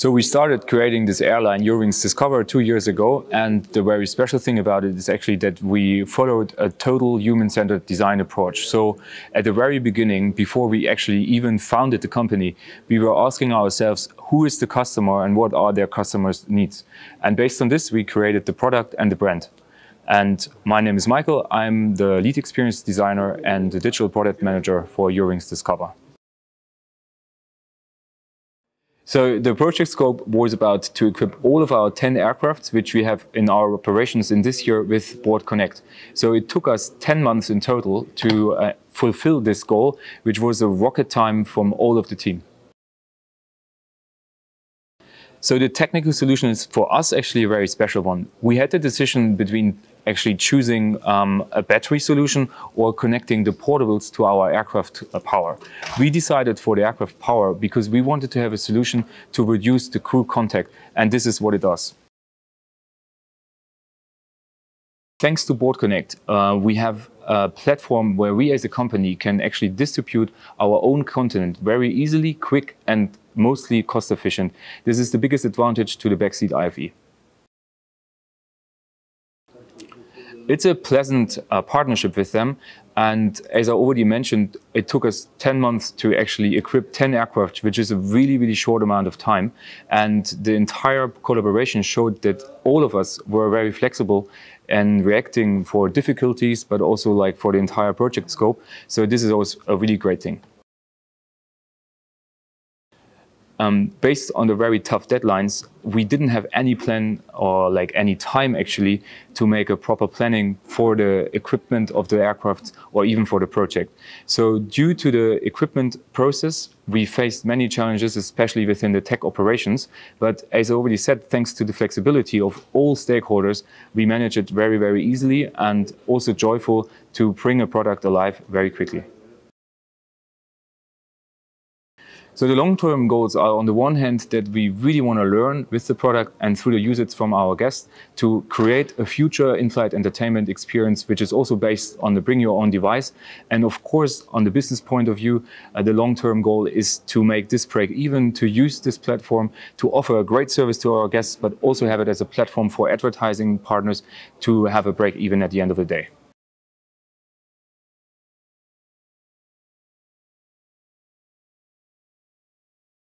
So we started creating this airline Eurowings Discover two years ago, and the very special thing about it is actually that we followed a total human-centered design approach. So at the very beginning, before we actually even founded the company, we were asking ourselves, who is the customer and what are their customers' needs? And based on this, we created the product and the brand. And my name is Michael. I'm the lead experience designer and the digital product manager for Eurowings Discover. So the project scope was about to equip all of our 10 aircrafts, which we have in our operations in this year with BoardConnect. So it took us 10 months in total to uh, fulfill this goal, which was a rocket time from all of the team. So the technical solution is for us actually a very special one. We had the decision between actually choosing um, a battery solution or connecting the portables to our aircraft uh, power. We decided for the aircraft power because we wanted to have a solution to reduce the crew contact, and this is what it does. Thanks to BoardConnect, uh, we have a platform where we as a company can actually distribute our own content very easily, quick, and mostly cost efficient. This is the biggest advantage to the backseat IFE. It's a pleasant uh, partnership with them. And as I already mentioned, it took us 10 months to actually equip 10 aircraft, which is a really, really short amount of time. And the entire collaboration showed that all of us were very flexible and reacting for difficulties, but also like for the entire project scope. So this is always a really great thing. Um, based on the very tough deadlines, we didn't have any plan or like any time actually to make a proper planning for the equipment of the aircraft or even for the project. So due to the equipment process, we faced many challenges, especially within the tech operations. But as I already said, thanks to the flexibility of all stakeholders, we managed it very, very easily and also joyful to bring a product alive very quickly. So the long-term goals are on the one hand that we really want to learn with the product and through the usage from our guests to create a future in-flight entertainment experience which is also based on the bring your own device. And of course, on the business point of view, uh, the long-term goal is to make this break even, to use this platform to offer a great service to our guests, but also have it as a platform for advertising partners to have a break even at the end of the day.